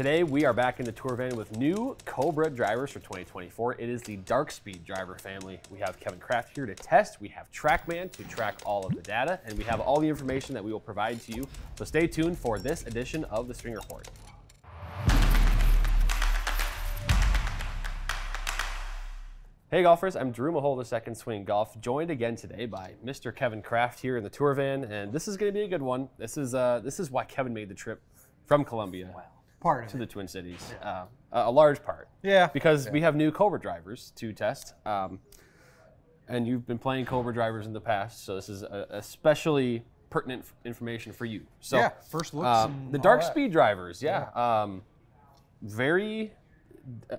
Today we are back in the tour van with new Cobra drivers for 2024. It is the Dark Speed driver family. We have Kevin Kraft here to test. We have TrackMan to track all of the data, and we have all the information that we will provide to you. So stay tuned for this edition of the Swing Report. Hey golfers, I'm Drew Mahowald, the Second Swing Golf, joined again today by Mr. Kevin Kraft here in the tour van, and this is going to be a good one. This is uh, this is why Kevin made the trip from Columbia Part of to it. the Twin Cities, uh, a large part. Yeah. Because we have new Cobra drivers to test, um, and you've been playing Cobra drivers in the past, so this is especially pertinent f- information for you. So Yeah, first looks and the Dark that. Speed drivers, yeah, Um, very,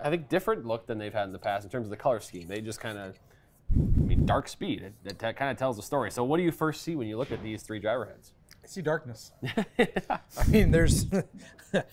I think different look than they've had in the past in terms of the color scheme. They just kind of, I mean, Dark Speed. It, that kind of tells the story. So what do you first see when you look at these three driver heads? See darkness. I mean, there's. I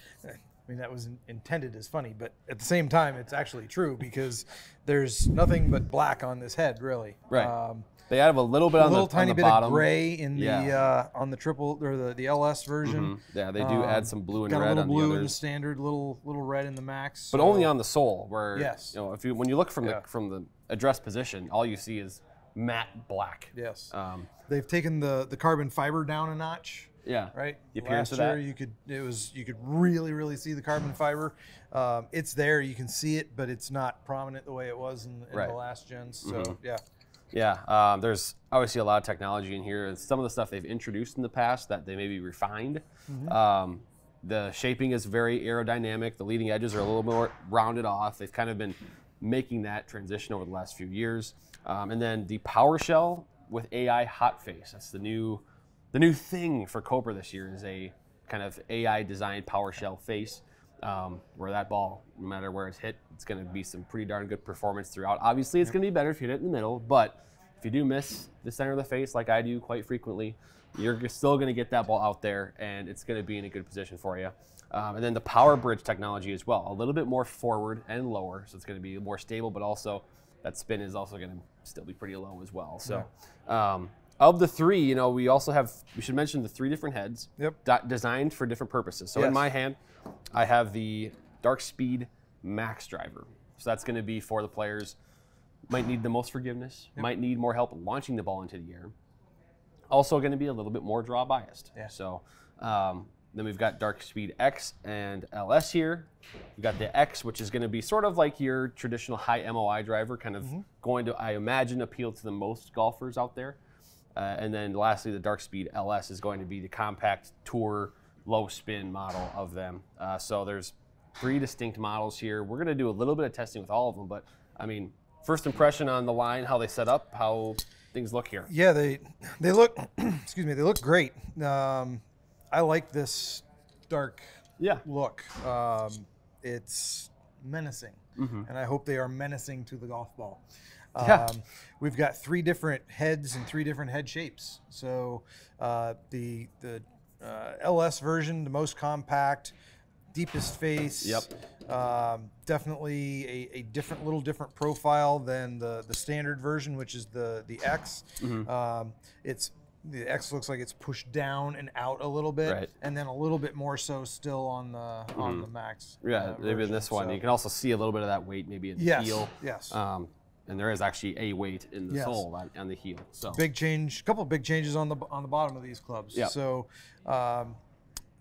mean, that was in- intended as funny, but at the same time, it's actually true because there's nothing but black on this head, really. Right. Um, They have a little bit a on little the, tiny on the bit bottom. of gray in the uh, on the triple or the, the LS version. Mhm. Yeah, they do add Um, some blue and Got a little on blue the in the standard, little little red in the max. but so- only on the sole where Yes. you know if you when you look from Yeah. the from the address position all you see is matte black Yes. um, They've taken the the carbon fiber down a notch. yeah right? The appearance Last of year, you could it was you could really really see the carbon fiber. Um, it's there, you can see it, but it's not prominent the way it was in, in Right. The last gens. So yeah, yeah um, there's obviously a lot of technology in here some of the stuff they've introduced in the past that they maybe refined Mm-hmm. um, the shaping is very aerodynamic the leading edges are a little more rounded off they've kind of been making that transition over the last few years um, and then the PowerShell with ai hot face that's the new the new thing for Cobra this year is a kind of AI designed PowerShell face, um, where that ball, no matter where it's hit, it's going to be some pretty darn good performance throughout. Obviously, it's going to be better if you hit it in the middle, but if you do miss the center of the face, like I do quite frequently, you're still going to get that ball out there, and it's going to be in a good position for you. Um, and then the power bridge technology as well, a little bit more forward and lower, so it's going to be more stable, but also that spin is also going to still be pretty low as well. So, um, of the three, you know, we also have, we should mention the three different heads Yep. de- designed for different purposes. So in my hand, I have the Dark Speed Max driver. So that's going to be for the players might need the most forgiveness, might need more help launching the ball into the air. Also going to be a little bit more draw biased. Yeah. So um, then we've got Dark Speed X and LS here. We've got the X, which is going to be sort of like your traditional high MOI driver, kind of going to, I imagine, appeal to the most golfers out there. Uh, and then lastly, the Dark Speed LS is going to be the compact tour low spin model of them. Uh, so there's three distinct models here. We're going to do a little bit of testing with all of them, but I mean, first impression on the line, how they set up, how things look here. yeah, they they look excuse me, they look great. Um, I like this dark Yeah. look. Um, it's menacing, and I hope they are menacing to the golf ball. Um, Yeah. We've got three different heads and three different head shapes. So uh, the the uh, LS version, the most compact, deepest face. Yep. Um, definitely a, a different, little different profile than the the standard version, which is the the X. Mm-hmm. Um, it's the X looks like it's pushed down and out a little bit, Right. and then a little bit more so still on the on the Max. Yeah, uh, maybe in this one. So- You can also see a little bit of that weight maybe in the Yes, heel. yes. Um, and there is actually a weight in the Yes. sole on, on the heel. So big change, couple of big changes on the on the bottom of these clubs. Yep. So um,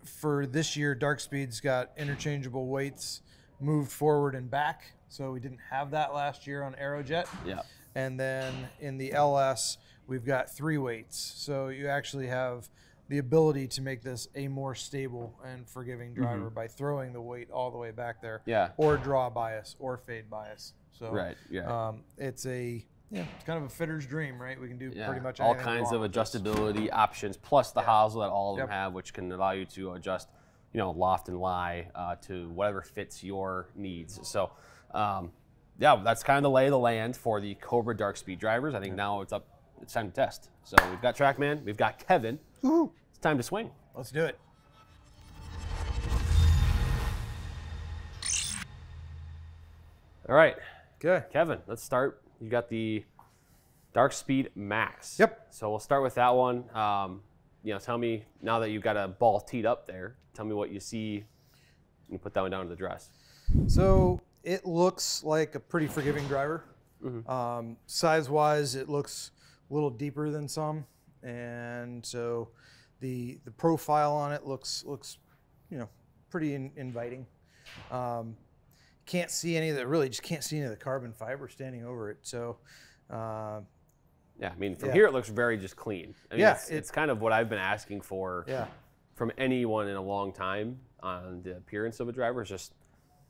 for this year, Dark Speed's got interchangeable weights moved forward and back. So we didn't have that last year on Aerojet. yeah. And then in the LS, we've got three weights. So you actually have the ability to make this a more stable and forgiving driver by throwing the weight all the way back there. Mm-hmm. Yeah. Or draw bias or fade bias. So Right, yeah. um, it's a yeah, it's kind of a fitter's dream, right? We can do Yeah, pretty much all kinds of adjustability options, plus the hosel that all of them have, which can allow you to adjust, you know, loft and lie uh, to whatever fits your needs. So, um, yeah, that's kind of the lay of the land for the Cobra Dark Speed drivers. I think now it's up, it's time to test. So we've got TrackMan, we've got Kevin. It's time to swing. Let's do it. All right, Good. Kevin, let's start. You got the Dark Speed Max. Yep. So we'll start with that one. Um, you know, tell me now that you've got a ball teed up there. Tell me what you see You put that one down to the dress. So it looks like a pretty forgiving driver. Mm-hmm. Um, size wise, it looks a little deeper than some, and so the the profile on it looks looks you know pretty in, inviting. Um, can't see any of the really just can't see any of the carbon fiber standing over it. So uh, Yeah, I mean, from Yeah. here it looks very just clean. I mean, Yeah, it's, it- it's kind of what I've been asking for yeah, from anyone in a long time on the appearance of a driver is just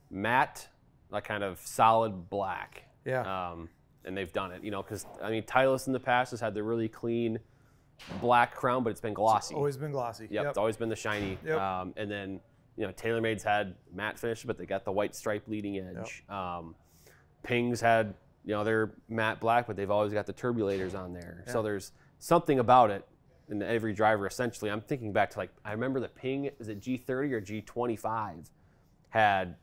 matte, like kind of solid black. yeah, Um, and they've done it, you know, because I mean, Titleist in the past has had the really clean black crown, but it's been glossy. always been glossy. Yep, it's always been the shiny. Yep. Um, and then you know TaylorMade's had matte finish, but they got the white stripe leading edge. Um, Ping's had you know they're matte black, but they've always got the turbulators on there. So there's something about it in every driver. Essentially, I'm thinking back to like I remember the Ping is it G30 or G25 had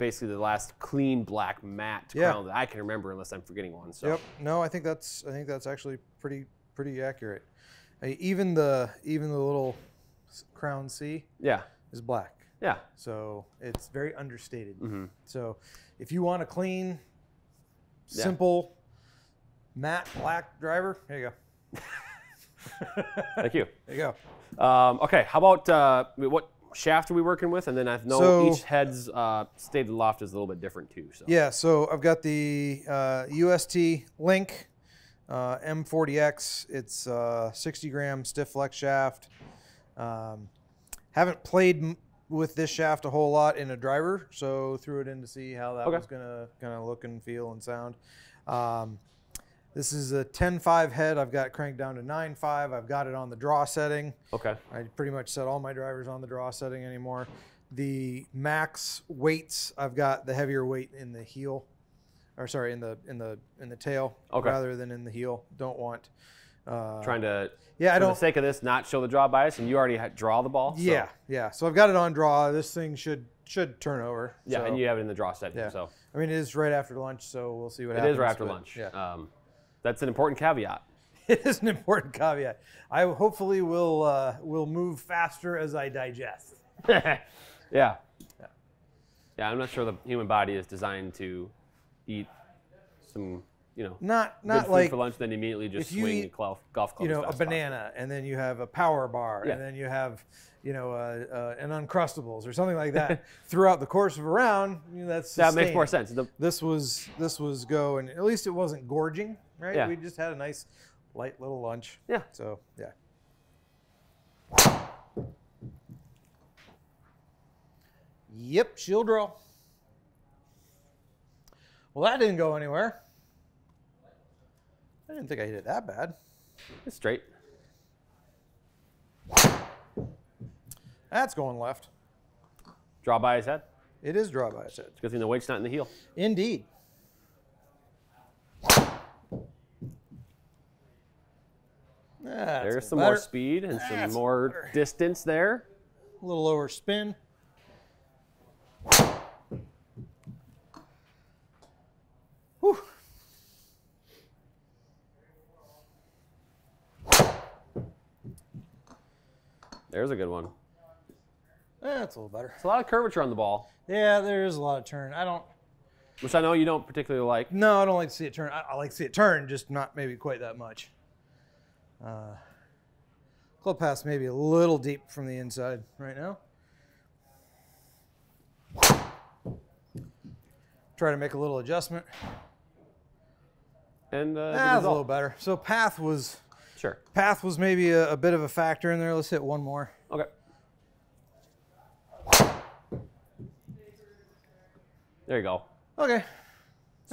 basically the last clean black matte Yeah. crown that I can remember, unless I'm forgetting one. So Yep. No, I think that's I think that's actually pretty pretty accurate. Uh, even the even the little crown C yeah, is black. yeah, So it's very understated. Mm-hmm. So if you want a clean, Yeah. simple, matte black driver, here you go. thank you. There you go. Um, okay, how about uh, what shaft are we working with? And then I know So- each head's uh, stated loft is a little bit different too. So Yeah, so I've got the uh, UST LIN-Q uh, M40X. It's uh, 60 gram stiff flex shaft. Um, haven't played m- with this shaft a whole lot in a driver, so threw it in to see how that Okay. was gonna kind of look and feel and sound. Um, this is a 10.5 head. I've got cranked down to 9.5. I've got it on the draw setting. okay, I pretty much set all my drivers on the draw setting anymore. The max weights, I've got the heavier weight in the heel, or sorry, in the in the in the tail Okay. rather than in the heel. Don't want. Uh, trying to yeah, I for the don't. sake of this not show the draw bias, and you already ha- draw the ball. so- Yeah, yeah. So I've got it on draw. This thing should should turn over. yeah, So, and you have it in the draw setting. Yeah. So I mean, it is right after lunch, so we'll see what it happens. It is right after but, lunch. Yeah. Um, that's an important caveat. it is an important caveat. I hopefully will uh, will move faster as I digest. yeah. yeah. Yeah, I'm not sure the human body is designed to eat some, you know, Not not food like for lunch, then immediately just swing eat, the golf, golf club. you know, a as possible. banana, and then you have a power bar, Yeah. and then you have, you know, uh, uh, an Uncrustables or something like that throughout the course of a round. You know, that's That makes more sense. The, This was this was go, and at least it wasn't gorging, right? Yeah. We just had a nice, light little lunch. yeah. So yeah. Yep, shield row. Well, that didn't go anywhere. I didn't think I hit it that bad. It's straight. That's going left. Draw biased head. It is draw biased head. Good thing the weight's not in the heel. Indeed. That's There's some better- more speed and some more better. distance there. A little lower spin. Whew. There's a good one. That's a little better. It's a lot of curvature on the ball, Yeah, there is a lot of turn. I don't. which I know you don't particularly like. No, I don't like to see it turn. I, I like to see it turn, just not maybe quite that much. Uh, club path's maybe a little deep from the inside right now. Try to make a little adjustment. And uh, That's a little better. So path was Sure. path was maybe a, a bit of a factor in there. Let's hit one more. Okay. There you go. Okay.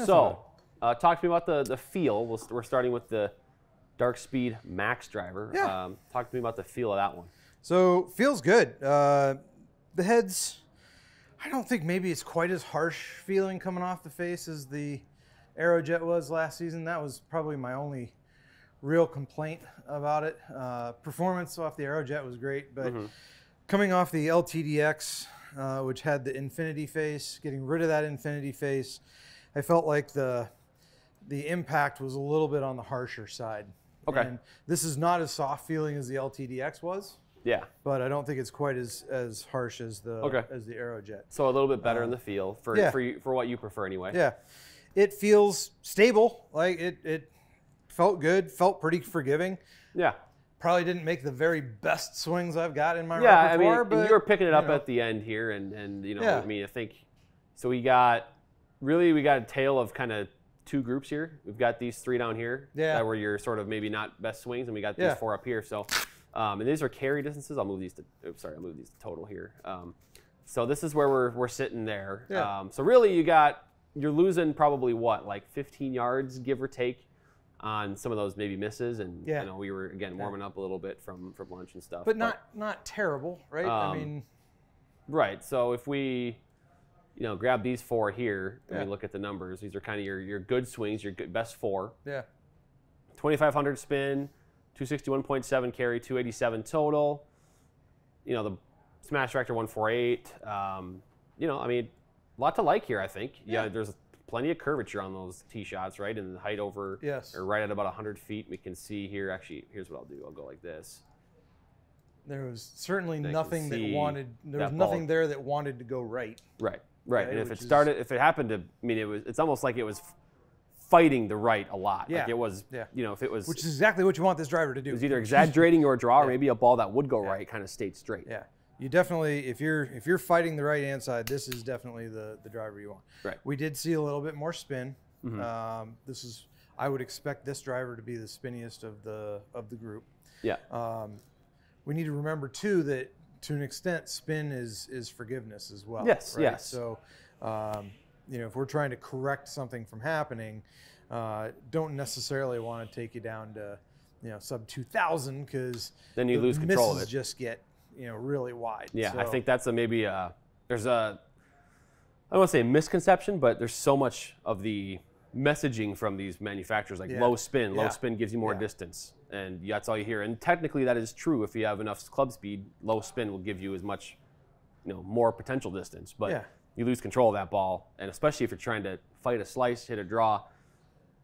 so, uh, talk to me about the, the feel. We'll, we're starting with the Dark Speed Max driver. Yeah. Um, talk to me about the feel of that one. So feels good. Uh, the heads, I don't think maybe it's quite as harsh feeling coming off the face as the Aerojet was last season. That was probably my only real complaint about it. Uh, performance off the Aerojet was great, but coming off the LTDX, uh, which had the infinity face, getting rid of that infinity face, I felt like the the impact was a little bit on the harsher side. Okay. And this is not as soft feeling as the LTDX was. Yeah. but I don't think it's quite as as harsh as the Okay. as the Aerojet. So a little bit better in the um, feel for yeah. for you, for what you prefer anyway. Yeah, it feels stable. Like it it felt good. Felt pretty forgiving. Yeah. Probably didn't make the very best swings I've got in my Yeah, I mean, repertoire, but you were picking it up you know. at the end here, and and you know, Yeah. I mean, I think so. We got really we got a tale of kind of two groups here. We've got these three down here Yeah. that were your sort of maybe not best swings, and we got these Yeah. four up here. So, um, and these are carry distances. I'll move these to. Oops, sorry, I'll move these to total here. Um, so this is where we're we're sitting there. Yeah. Um, so really, you got you're losing probably what like 15 yards, give or take. On some of those maybe misses, and Yeah. you know we were again warming up a little bit from from lunch and stuff. but not not terrible, right? I Um, mean, Right. So if we, you know, grab these four here and Yeah. we look at the numbers, these are kind of your, your good swings, your good, best four. yeah, 2,500 spin, 261.7 carry, 287 total. You know, the smash factor 148. Um, you know, I mean, a lot to like here, I think. Yeah. Yeah. there's plenty of curvature on those tee shots, right? And the height over, Yes. or right at about 100 feet. We can see here, actually, here's what I'll do. I'll go like this. there was certainly nothing that wanted. There was that ball. nothing there that wanted to go right. Right, right. Right, and if it which is- started, if it happened to, I mean, it was. It's almost like it was fighting the right a lot. Like Yeah, it was. yeah. You know, if it was, Which is exactly what you want this driver to do. it was either exaggerating your draw or maybe a ball that would go right kind of stayed straight. Yeah, you definitely if you're if you're fighting the right hand side, this is definitely the the driver you want. Right. We did see a little bit more spin. Um, this is I would expect this driver to be the spinniest of the of the group. Yeah. Um, we need to remember too that to an extent, spin is is forgiveness as well. Yes, right? yes. So, um, you know, if we're trying to correct something from happening, uh, don't necessarily want to take you down to, you know, sub two thousand because Then you lose control of it. Just get you know really wide. Yeah, I think that's a maybe a there's a I don't want to say a misconception, but there's so much of the messaging from these manufacturers like Yeah. low spin, low Yeah. spin gives you more Yeah. distance, and that's all you hear. And technically, that is true. If you have enough club speed, low spin will give you as much, you know, more potential distance. But Yeah. you lose control of that ball, and especially if you're trying to fight a slice, hit a draw,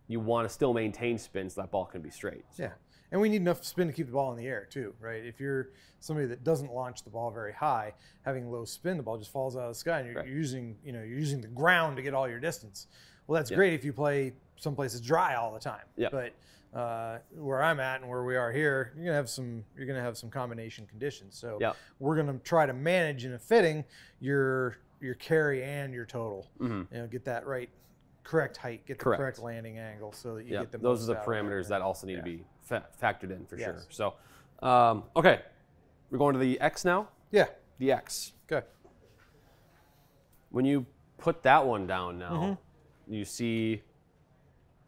you want to still maintain spin so that ball can be straight. So- Yeah. And we need enough spin to keep the ball in the air too, right? If you're somebody that doesn't launch the ball very high, having low spin, the ball just falls out of the sky, and you're, Right. using, you know, you're using the ground to get all your distance. Well, that's great if you play someplace that's dry all the time. Yeah. But uh, where I'm at and where we are here, you're gonna have some, you're gonna have some combination conditions. So Yeah. we're gonna try to manage in a fitting your your carry and your total. You know, get that right, correct height, get the Mm-hmm. Correct. correct landing angle, so that you Yeah, get the those are the parameters that also need to be fa- factored in for sure. So, um, okay, we're going to the X now. Yeah. The X. Okay. When you put that one down now, Mm-hmm. you see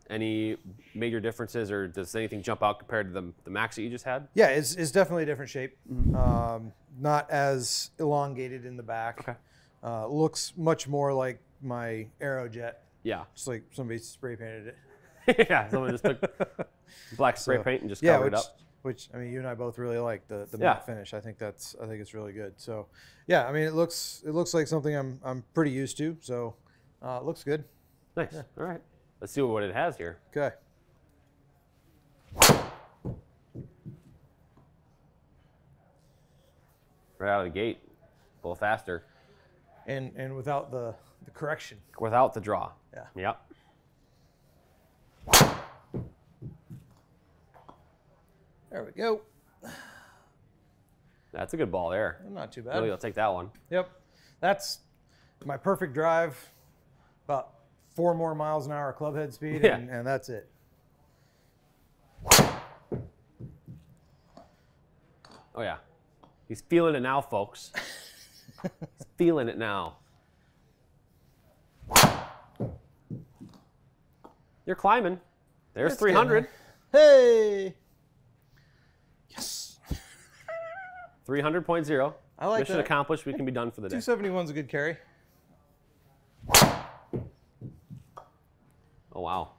any major differences, or does anything jump out compared to the the max that you just had? Yeah, it's, it's definitely a different shape. Mm-hmm. Um, not as elongated in the back. Okay. Uh, looks much more like my Aerojet, Yeah, just like somebody spray painted it. yeah. Someone just took black spray So, paint and just yeah, covered which, it up. which I mean, you and I both really like the, the Yeah. matte finish. I think that's I think it's really good. So, yeah, I mean, it looks it looks like something I'm I'm pretty used to. So, uh, it looks good. Nice. All right. Let's see what it has here. Okay. Right out of the gate, a little faster And and without the the correction. without the draw. Yeah. Yep. There we go. That's a good ball there. Not too bad. Really, I'll take that one. Yep. That's my perfect drive. About four more miles an hour club head speed, Yeah. and, and that's it. Oh yeah, he's feeling it now, folks. he's feeling it now. You're climbing. There's It's 300. Hey! Yes! 300.0. I like Mission that. accomplished. We can be done for the day. 271's a good carry. Oh wow.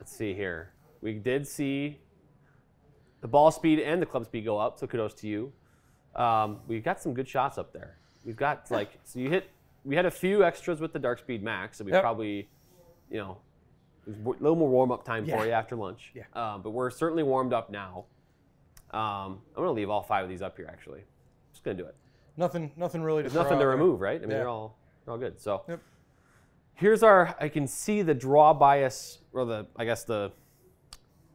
Let's see here. We did see the ball speed and the club speed go up, so kudos to you. Um, we've got some good shots up there. We've got like so you hit. We had a few extras with the dark speed max, so we Yep. probably, you know, There's a little more warm up time Yeah. for you after lunch. Yeah. Um, but we're certainly warmed up now. Um, I'm gonna leave all five of these up here actually. Just gonna do it. Nothing, nothing really. There's nothing to remove, right? I mean, Yeah. they're all all good. So Yep. here's our. I can see the draw bias, or the I guess the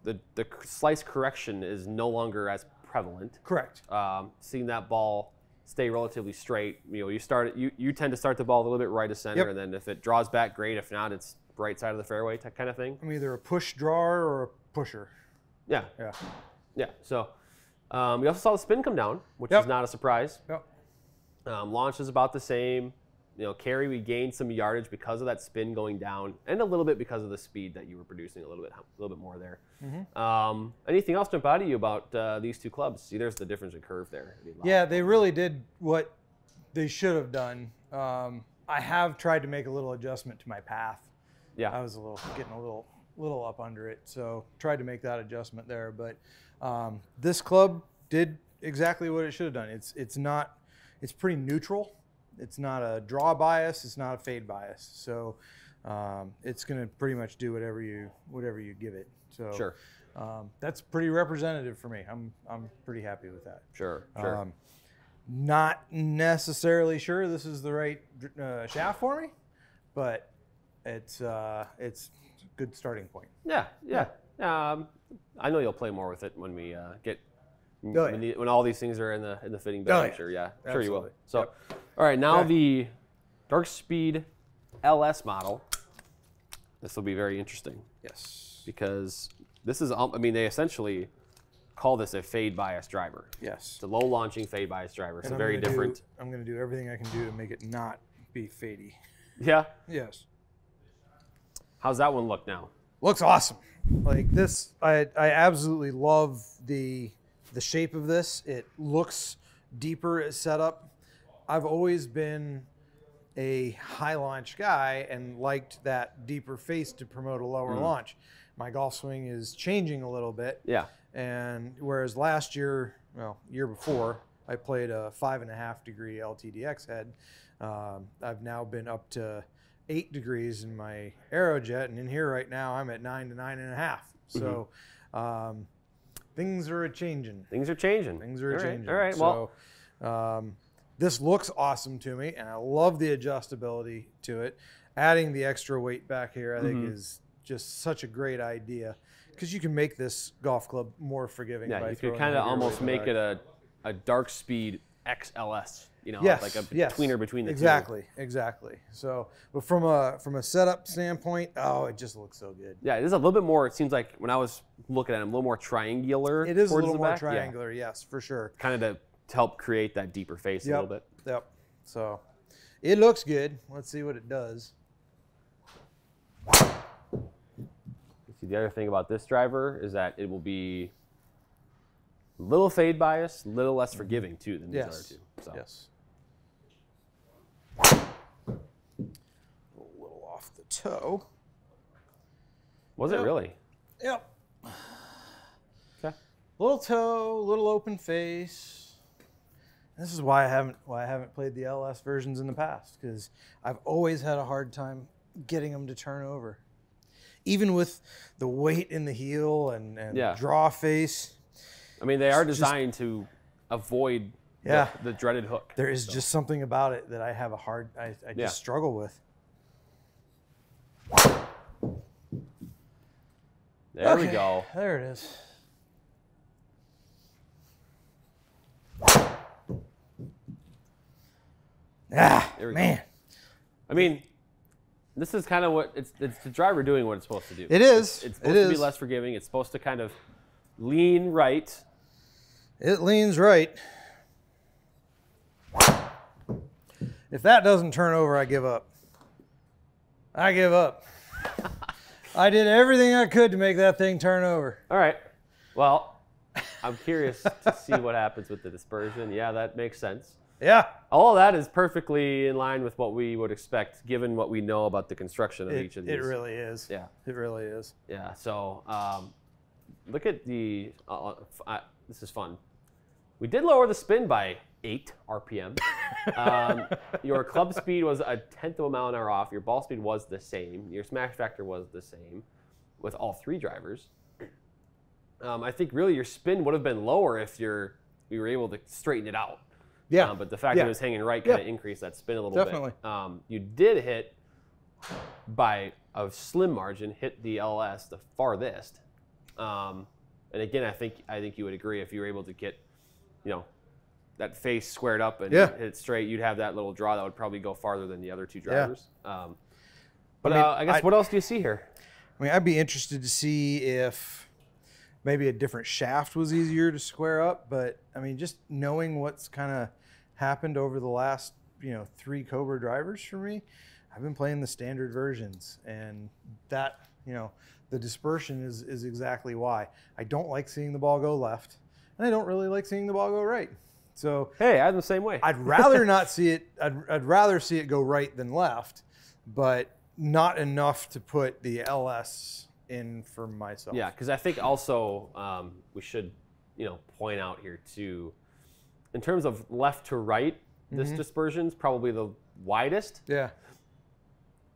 the the slice correction is no longer as prevalent. Correct. Um, seeing that ball stay relatively straight. You know, you start you you tend to start the ball a little bit right of center, Yep. and then if it draws back, great. If not, it's right side of the fairway type kind of thing. I'm either a push drawer or a pusher. Yeah, Yeah. yeah. So um, we also saw the spin come down, which Yep. is not a surprise. Yep. Um, launch is about the same. You know, carry we gained some yardage because of that spin going down, and a little bit because of the speed that you were producing a little bit, a little bit more there. Mm-hmm. Um, anything else jump out at you about uh, these two clubs? See, there's the difference in curve there. I mean, Yeah, they really did what they should have done. Um, I have tried to make a little adjustment to my path. yeah. I was a little getting a little little up under it, so tried to make that adjustment there. But um, this club did exactly what it should have done. It's it's not it's pretty neutral. It's not a draw bias. It's not a fade bias. So um, it's going to pretty much do whatever you whatever you give it. So Sure, um, that's pretty representative for me. I'm I'm pretty happy with that. sure, sure. Um, not necessarily sure this is the right uh, shaft for me, but it's uh, it's a good starting point. yeah, yeah. Um, I know you'll play more with it when we uh, get Oh, yeah. when, the, when all these things are in the in the fitting bed. Oh, yeah. sure, yeah, sure you will. So, Yep. All right, now Okay. the Dark Speed LS model. This will be very interesting. Yes. because this is, I mean, they essentially call this a fade bias driver. Yes. It's a low launching fade bias driver. It's And very gonna do- different. I'm going to do everything I can do to make it not be fadey. Yeah. Yes. How's that one look now? Looks awesome. Like this, I I absolutely love the the shape of this. It looks deeper setup. I've always been a high launch guy and liked that deeper face to promote a lower launch. My golf swing is changing a little bit. Yeah. And whereas last year, well, year before, I played a five and a half degree LTDX head. Um, I've now been up to eight degrees in my Aerojet, and in here right now, I'm at nine to nine and a half. So um, things are a changing. Things are changing. Things are All right, changing. All right. Well, so, um, this looks awesome to me, and I love the adjustability to it. Adding the extra weight back here, I think, Mm-hmm. is just such a great idea because you can make this golf club more forgiving. yeah, you could kind of almost make back. it a, a dark speed XLS. You know, yes, like a yes, tweener between the exactly, exactly. So, but from a from a setup standpoint, oh, it just looks so good. Yeah, it is a little bit more. It seems like when I was looking at it, a little more triangular. It is a little more back. Yeah, triangular, yes, for sure. kind of to, to help create that deeper face a little bit. Yep. So, it looks good. Let's see what it does. See, the other thing about this driver is that it will be a little fade bias, a little less forgiving too than these Yes. other two. So. Yes. A little off the toe. Was it really? Yep. Okay. Little toe, little open face. This is why I haven't why I haven't played the LS versions in the past because I've always had a hard time getting them to turn over. Even with the weight in the heel and, and Yeah. draw face, I mean, they are Just- designed to avoid the- Yeah. the, dreaded hook. there is just something about it that I have a hard I, I just Yeah. struggle with. There we go. There it is. Ah, There we go. man. I mean, this is kind of what it's, it's the driver doing what it's supposed to do. It is. It's It supposed to be less forgiving. It's supposed to kind of lean right. It leans right. If that doesn't turn over, I give up. I give up. I did everything I could to make that thing turn over. All right. Well, I'm curious to see what happens with the dispersion. Yeah, that makes sense. Yeah, All that is perfectly in line with what we would expect, given what we know about the construction of it, each of these. it really is. Yeah. It really is. Yeah. So um, look at the. Uh, f- uh, this is fun. We did lower the spin by eight RPM. um, your club speed was a tenth of a mile an hour off. Your ball speed was the same. Your smash factor was the same. with all three drivers. Um, I think really your spin would have been lower if you're you were able to straighten it out. Yeah. Um, but the fact that it was hanging right kind of Yeah. increased that spin a little Definitely. bit. Um, you did hit by a slim margin, hit the LS the farthest. Um, and again, I think I think you would agree if you were able to get, you know, that face squared up and Yeah. hit it straight, you'd have that little draw that would probably go farther than the other two Yeah. drivers. Um, but I mean, uh, I guess I- what else do you see here? I mean, I'd be interested to see if maybe a different shaft was easier to square up. But I mean, just knowing what's kind of happened over the last, you know, three Cobra drivers for me, I've been playing the standard versions, and that, you know, the dispersion is is exactly why I don't like seeing the ball go left, and I don't really like seeing the ball go right. So Hey, I'm the same way. I'd rather not see it. I'd, I'd rather see it go right than left, but not enough to put the LS in for myself. Yeah, because I think also um, we should, you know, point out here too, in terms of left to right, this Mm-hmm. dispersion's probably the widest. Yeah.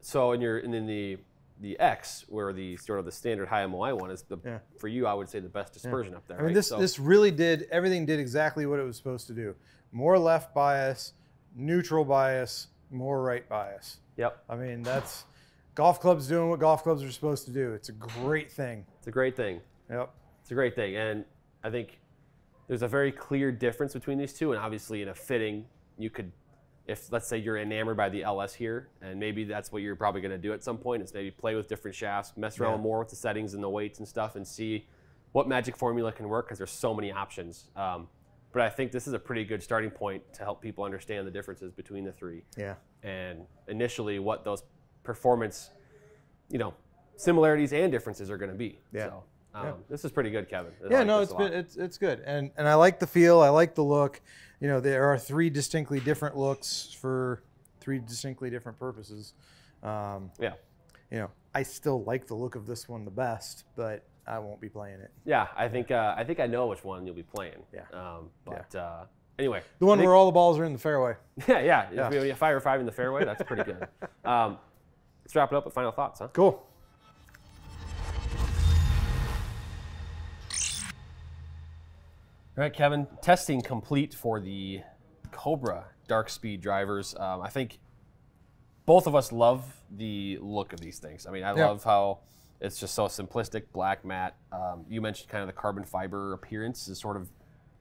So in your and in the the X, where the sort of the standard high MOI one is the Yeah. for you, I would say the best dispersion up there. I mean, right? this So- this really did everything did exactly what it was supposed to do. More left bias, neutral bias, more right bias. Yep, I mean, that's golf clubs doing what golf clubs are supposed to do. It's a great thing. it's a great thing. Yep. It's a great thing, and I think there's a very clear difference between these two. And obviously, in a fitting, you could, if let's say you're enamored by the LS here, and maybe that's what you're probably going to do at some point, is maybe play with different shafts, mess around Yeah. more with the settings and the weights and stuff, and see what magic formula can work because there's so many options. Um, but I think this is a pretty good starting point to help people understand the differences between the three Yeah. and initially what those performance, you know, similarities and differences are going to be. Yeah. So, um, Yeah. this is pretty good, Kevin. I Yeah, like no, this it's been it's it's good, and and I like the feel. I like the look. You know, there are three distinctly different looks for three distinctly different purposes. Um, yeah. you know, I still like the look of this one the best, but I won't be playing it. Yeah, I think uh, I think I know which one you'll be playing. Yeah. Um, but uh, anyway, The one think- where all the balls are in the fairway. yeah, yeah, Yeah. If we have five or five in the fairway, that's pretty good. Let's wrap it up with final thoughts, huh? Cool. All right, Kevin. Testing complete for the Cobra Dark Speed drivers. Um, I think both of us love the look of these things. I mean, I Yeah. love how it's just so simplistic, black matte. Um, you mentioned kind of the carbon fiber appearance is sort of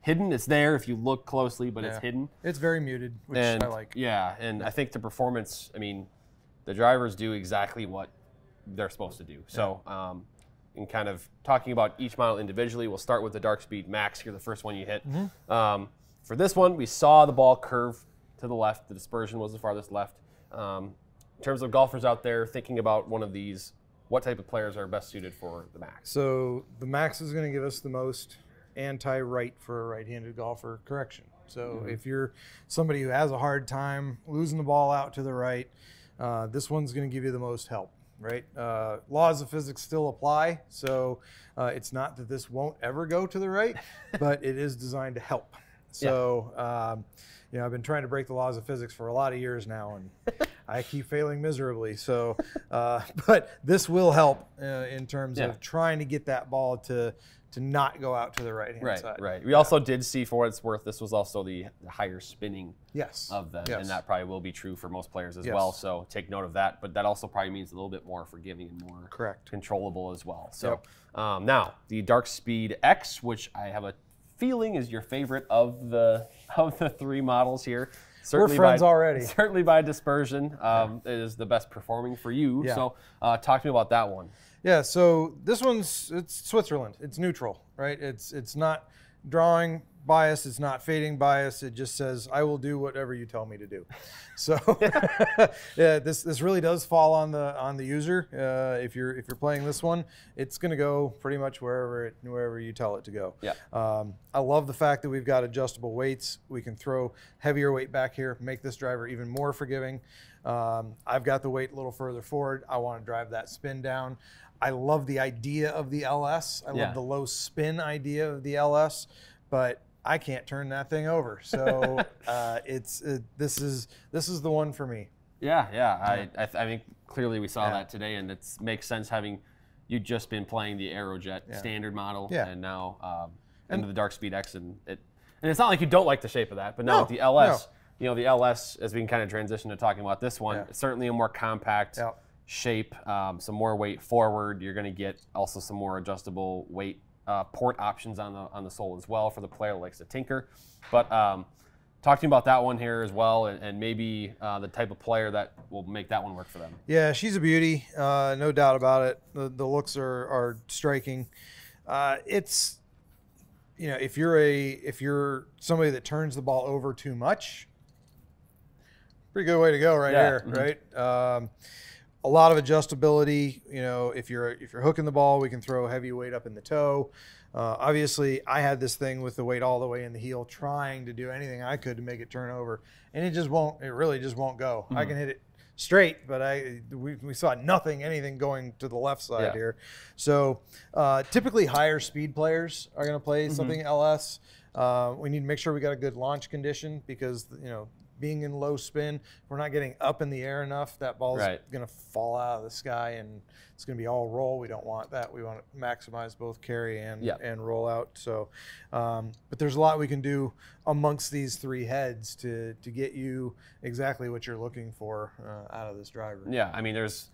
hidden. It's there if you look closely, but it's hidden. It's very muted, which and I like. yeah, and I think the performance. I mean, the drivers do exactly what they're supposed to do. So, um, in kind of talking about each model individually, we'll start with the Dark Speed Max here, the first one you hit. Mm-hmm. Um, for this one, we saw the ball curve to the left. The dispersion was the farthest left. Um, in terms of golfers out there thinking about one of these, what type of players are best suited for the Max? So the max is going to give us the most anti-right for a right-handed golfer correction. So if you're somebody who has a hard time losing the ball out to the right, uh, this one's going to give you the most help. Right? Uh, laws of physics still apply, so uh, it's not that this won't ever go to the right, but it is designed to help. So, um, you know, I've been trying to break the laws of physics for a lot of years now, and I keep failing miserably. So, uh, but this will help uh, in terms Yeah. of trying to get that ball to to not go out to the right hand Right, side. right. We also did see, for what it's worth, this was also the higher spinning Yes. of them, Yes. and that probably will be true for most players as Yes. well. So take note of that. But that also probably means a little bit more forgiving and more Correct. controllable as well. So um, now the Dark Speed X, which I have a feeling is your favorite of the of the three models here. Certainly friends by, already. Certainly by dispersion, um, it is the best performing for you. Yeah. So uh, talk to me about that one. Yeah, so this one's it's Switzerland. It's neutral, right? It's it's not drawing bias, it's not fading bias. It just says I will do whatever you tell me to do. So yeah, this this really does fall on the on the user. Uh, if you're if you're playing this one, it's going to go pretty much wherever it wherever you tell it to go. Yeah. Um, I love the fact that we've got adjustable weights. We can throw heavier weight back here, make this driver even more forgiving. Um, I've got the weight a little further forward. I want to drive that spin down. I love the idea of the LS. I Yeah. love the low spin idea of the LS, but I can't turn that thing over. So uh, it's it, this is this is the one for me. Yeah, yeah. I, I, th- I think clearly we saw Yeah. that today, and it makes sense having you've just been playing the Aerojet standard model, Yeah. and now um, into the Dark Speed X, and it and it's not like you don't like the shape of that, but now No, with the LS, you know, the LS as we can kind of transition to talking about this one, Yeah. it's certainly a more compact Yeah. Shape, um, some more weight forward. You're going to get also some more adjustable weight uh, port options on the on the sole as well for the player that likes to tinker. But um, talking about that one here as well, and, and maybe uh, the type of player that will make that one work for them. Yeah, she's a beauty, uh, no doubt about it. The, the looks are, are striking. Uh, it's you know if you're a if you're somebody that turns the ball over too much, pretty good way to go right Yeah, here, right? Um, a lot of adjustability. You know, if you're if you're hooking the ball, we can throw heavy weight up in the toe. Uh, obviously, I had this thing with the weight all the way in the heel, trying to do anything I could to make it turn over, and it just won't. It really just won't go. I can hit it straight, but I we, we saw nothing, anything going to the left side Yeah. here. So uh, typically, higher speed players are going to play something LS. Uh, we need to make sure we got a good launch condition because you know being in low spin, if we're not getting up in the air enough, that ball's Right. going to fall out of the sky and it's going to be all roll. We don't want that. We want to maximize both carry and Yeah. and roll out. So, um, but there's a lot we can do amongst these three heads to to get you exactly what you're looking for uh, out of this driver. Yeah, I mean, there's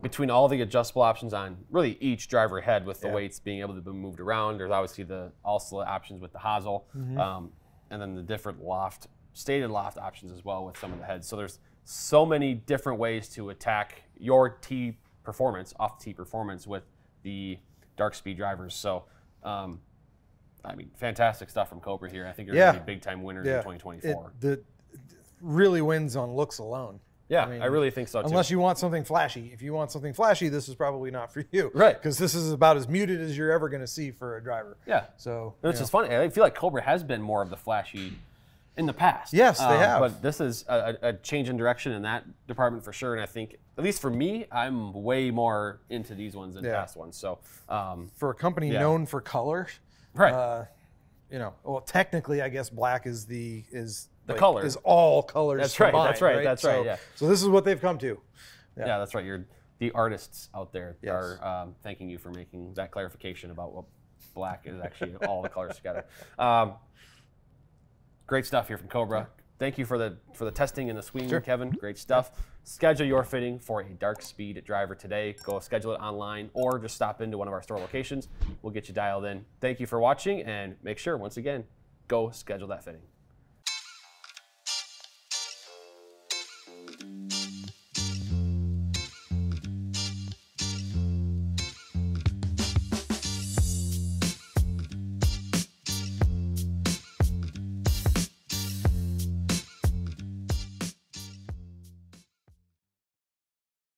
between all the adjustable options on really each driver head with the Yeah. weights being able to be moved around. There's obviously the also options with the hosel, Mm-hmm. um, and then the different loft, stated loft options as well with some of the heads. So there's so many different ways to attack your tee performance, off tee performance with the dark speed drivers. So. Um, I mean, fantastic stuff from Cobra here. I think you're Yeah. going to be big time winners in 2024. It, the really wins on looks alone. yeah, I mean, I really think so too. Unless you want something flashy. If you want something flashy, this is probably not for you. Right. Because this is about as muted as you're ever going to see for a driver. yeah, So, Which is funny. I feel like Cobra has been more of the flashy in the past. Yes, they Um, have. But this is a, a change in direction in that department for sure. And I think, at least for me, I'm way more into these ones than Yeah. past ones. So, um, for a company Yeah. known for color, right. uh, you know, well, technically, I guess black is the is The color. is all colors. That's right, combined, that's right, that's right, So, yeah. so this is what they've come to. yeah. that's right. You're the artists out there Yes. are um, thanking you for making that clarification about what black is actually all the colors together. Great stuff here from Cobra. Thank you for the for the testing and the swing, Sure. Kevin. Great stuff. Schedule your fitting for a dark speed driver today. Go schedule it online or just stop into one of our store locations. We'll get you dialed in. Thank you for watching and make sure once again, go schedule that fitting.